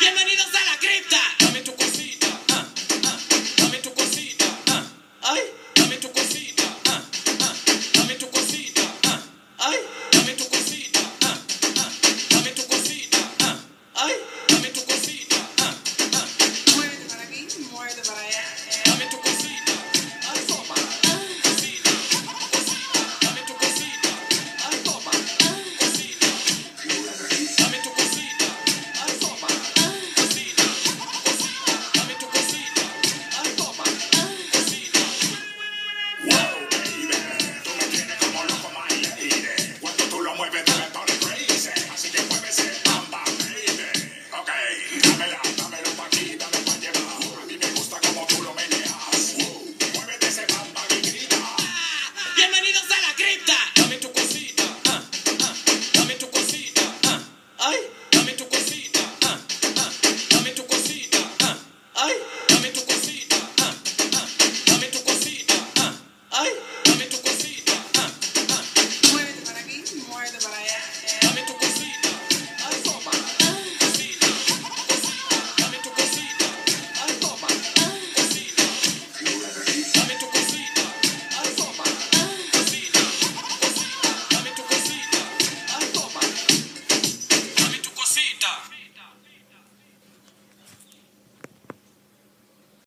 Bienvenidos